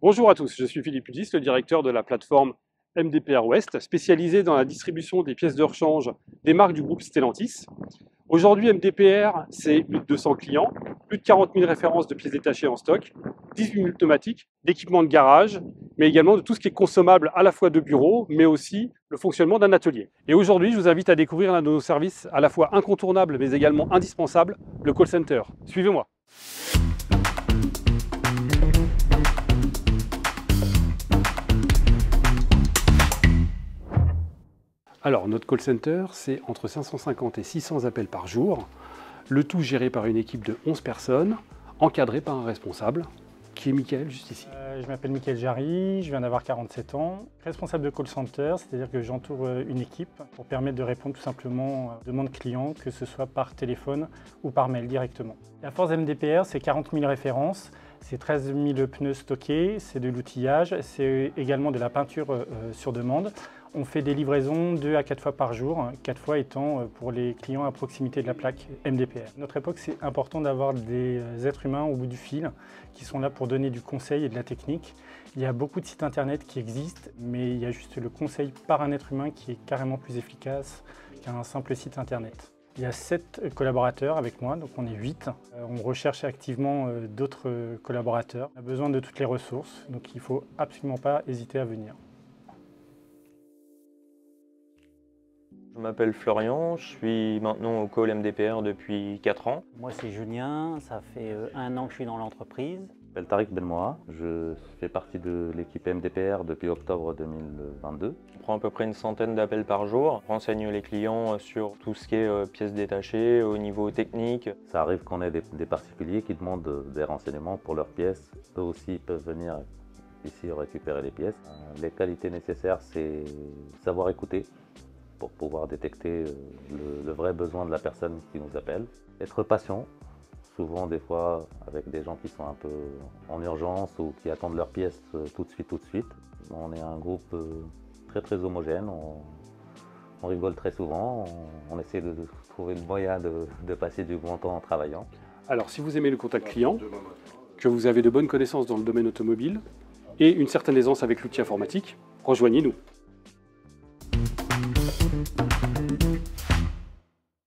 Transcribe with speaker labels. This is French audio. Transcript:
Speaker 1: Bonjour à tous, je suis Philippe Udis, le directeur de la plateforme MDPR West, spécialisée dans la distribution des pièces de rechange des marques du groupe Stellantis. Aujourd'hui, MDPR, c'est plus de 200 clients, plus de 40 000 références de pièces détachées en stock, 18 000 automatiques, d'équipements de garage, mais également de tout ce qui est consommable à la fois de bureau, mais aussi le fonctionnement d'un atelier. Et aujourd'hui, je vous invite à découvrir l'un de nos services à la fois incontournable, mais également indispensable, le call center. Suivez-moi. Alors, notre call center, c'est entre 550 et 600 appels par jour, le tout géré par une équipe de 11 personnes, encadré par un responsable, qui est Mickaël, juste ici.
Speaker 2: Euh, je m'appelle Mickaël Jarry, je viens d'avoir 47 ans. Responsable de call center, c'est-à-dire que j'entoure euh, une équipe pour permettre de répondre tout simplement aux demandes clients, que ce soit par téléphone ou par mail directement. La force MDPR, c'est 40 000 références, c'est 13 000 pneus stockés, c'est de l'outillage, c'est également de la peinture euh, sur demande. On fait des livraisons 2 à 4 fois par jour, 4 fois étant euh, pour les clients à proximité de la plaque MDPR. Notre époque, c'est important d'avoir des euh, êtres humains au bout du fil qui sont là pour donner du conseil et de la technique. Il y a beaucoup de sites internet qui existent, mais il y a juste le conseil par un être humain qui est carrément plus efficace qu'un simple site internet. Il y a 7 collaborateurs avec moi, donc on est 8. Euh, on recherche activement d'autres collaborateurs. On a besoin de toutes les ressources, donc il ne faut absolument pas hésiter à venir.
Speaker 3: Je m'appelle Florian, je suis maintenant au call MDPR depuis 4 ans.
Speaker 4: Moi c'est Julien, ça fait euh, un an que je suis dans l'entreprise.
Speaker 5: Je m'appelle Tariq Benmoa, je fais partie de l'équipe MDPR depuis octobre 2022.
Speaker 3: On prend à peu près une centaine d'appels par jour, on renseigne les clients sur tout ce qui est euh, pièces détachées au niveau technique.
Speaker 5: Ça arrive qu'on ait des, des particuliers qui demandent des renseignements pour leurs pièces. Eux aussi peuvent venir ici récupérer les pièces. Euh, les qualités nécessaires, c'est savoir écouter, pour pouvoir détecter euh, le, vrai besoin de la personne qui nous appelle. Être patient, souvent des fois avec des gens qui sont un peu en urgence ou qui attendent leur pièce euh, tout de suite, tout de suite. On est un groupe euh, très très homogène, on, rigole très souvent, on, essaie de, trouver le moyen de, de, passer du bon temps en travaillant.
Speaker 1: Alors si vous aimez le contact client, que vous avez de bonnes connaissances dans le domaine automobile et une certaine aisance avec l'outil informatique, rejoignez-nous.